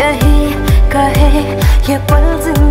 यही कहे ये पल ज़िंदगी